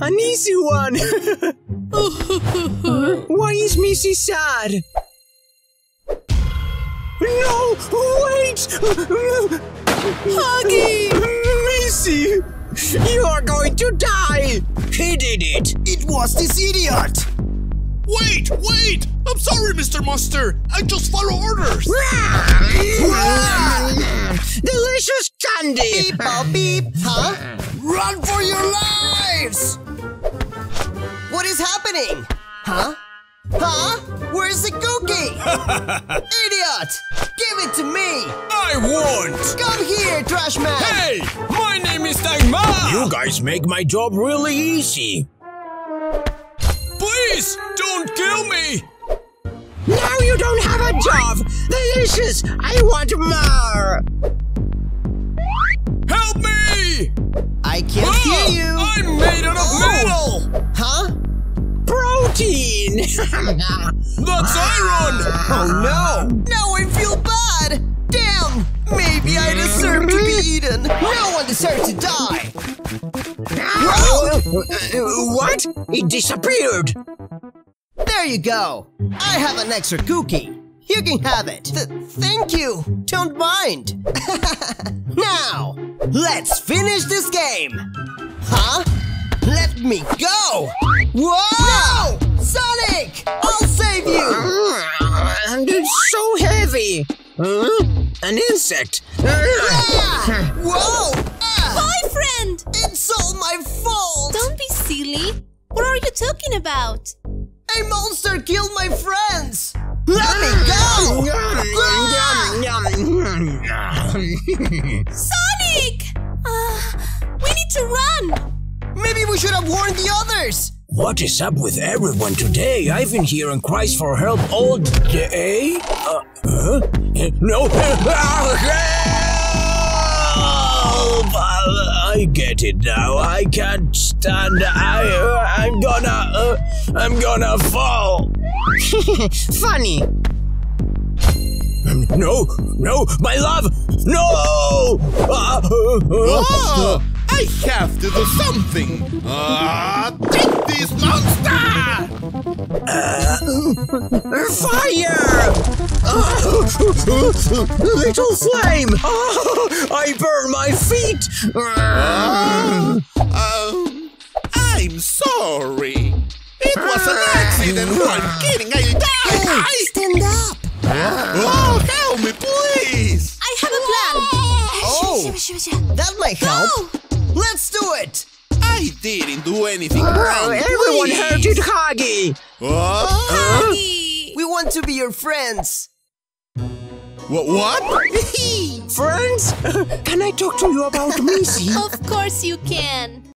An easy one. Why is Missy sad? No, wait! Huggy! Missy! You are going to die! He did it! It was this idiot! Wait, wait! I'm sorry, Mr. Monster. I just follow orders. Delicious! Beep, oh, beep, huh? Run for your lives! What is happening? Huh? Huh? Where's the cookie? Idiot! Give it to me! I won't! Come here, trash man! Hey! My name is Dagmar! You guys make my job really easy. Please, don't kill me! Now you don't have a job! Delicious! I want more! That's iron! Oh no! Now I feel bad! Damn! Maybe I deserve to be eaten! No one deserves to die! What? It disappeared! There you go! I have an extra cookie! You can have it! Th thank you! Don't mind! now, let's finish this game! Huh? Let me go! Whoa! No! Heavy! Huh? An insect! Ah! Whoa! Hi, friend! It's all my fault! Don't be silly. What are you talking about? A monster killed my friends! Let me go! Sonic! Uh, we need to run! Maybe we should have warned the others! What is up with everyone today? I've been hearing cries for help all day. Uh, huh? No. Help! I get it now. I can't stand. I. I'm gonna. Uh, I'm gonna fall. Funny. No, no, my love, no! Uh, Oh, I have to do something! Ah, take this monster! Uh, fire! Ah, little flame! Ah, I burn my feet! Ah, um, I'm sorry. It was an accident. I'm kidding. I died. I... Stand up! Oh, help me, please! I have a plan! Oh. That might help! Let's do it! I didn't do anything wrong. Everyone please. hurted Huggy! What? Huggy! We want to be your friends! What? What? Friends? Can I talk to you about Missy? Of course you can.